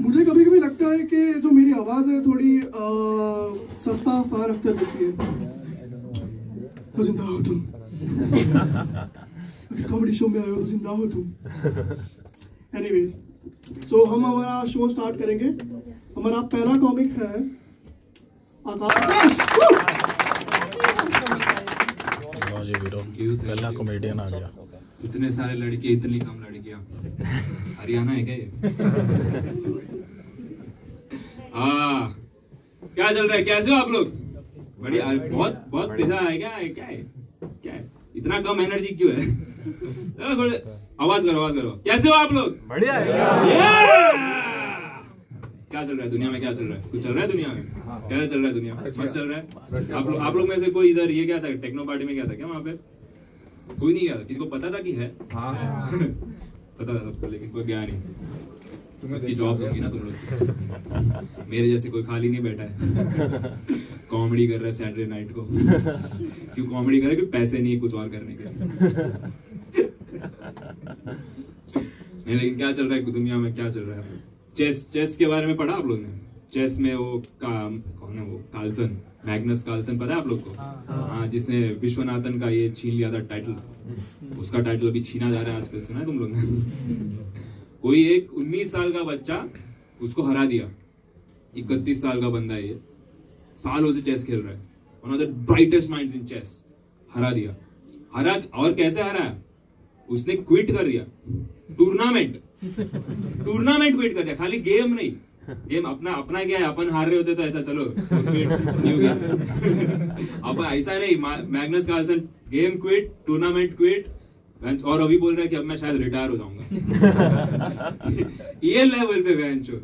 मुझे कभी कभी लगता है कि जो मेरी आवाज़ है थोड़ी आ, सस्ता फार अख्तर जैसी है। तो ज़िंदा हो तुम। अगर कॉमेडी शो में आए हो तो ज़िंदा हो तुम। एनीवेज सो हम हमारा शो स्टार्ट करेंगे। हमारा पहला कॉमिक है आकाश। वीरो पहला कॉमेडियन आ गया। इतने सारे लड़के इतनी कम लड़कियाँ हरियाणा है क्या ये? हाँ। क्या चल रहा है? कैसे हो आप लोग? बढ़िया बहुत बहुत तेजा है क्या? है क्या है? क्या है? इतना कम एनर्जी क्यों है? चलो थोड़े आवाज़ करो आवाज़ करो। कैसे हो आप लोग? बढ़िया क्या चल रहा है दुनिया में? क्या चल रहा है? कुछ चल रहा है दुनिया में? कैसे चल रहा है दुनिया में? मस्त चल रहा है? आप लोग आप लोग में से कोई इधर ये क्या था? टेक्नो पार्टी में क्या था? क्या वहाँ पे? कोई नहीं गया था? किसी को पता था कि है। पता था सबको लेकिन कोई गया नहीं। सबकी जॉब्स होंगी ना तुम लोग मेरे जैसे कोई खाली नहीं बैठा है। कॉमेडी कर रहा है सैटरडे नाइट को। क्यों कॉमेडी कर? रहा है कि पैसे नहीं है कुछ और करने के नहीं लेकिन क्या चल रहा है दुनिया में? क्या चल रहा है? चेस चेस के बारे में पढ़ा आप लोग ने? चेस में वो का कौन है वो? कार्लसन मैग्नस कार्लसन पता है आप लोग को? हाँ। जिसने विश्वनाथन का ये छीन लिया था टाइटल उसका टाइटल अभी छीना जा रहा है आजकल सुना है तुम लोग ने? कोई एक 19 साल का बच्चा उसको हरा दिया। इकतीस साल का बंदा ये। सालों से चेस खेल रहा है। One of the brightest minds in chess हरा दिया। हरा और कैसे हरा? उसने क्विट कर दिया। टूर्नामेंट टूर्नामेंट क्विट कर दिया। खाली गेम नहीं। गेम अपना अपना क्या है? अपन हार रहे होते तो ऐसा, चलो न्यू गेम अब ऐसा नहीं Magnus Carlsen game quit tournament quit और अभी बोल रहा है कि अब मैं शायद रिटायर हो जाऊँगा. ये लेवल पे वेंचो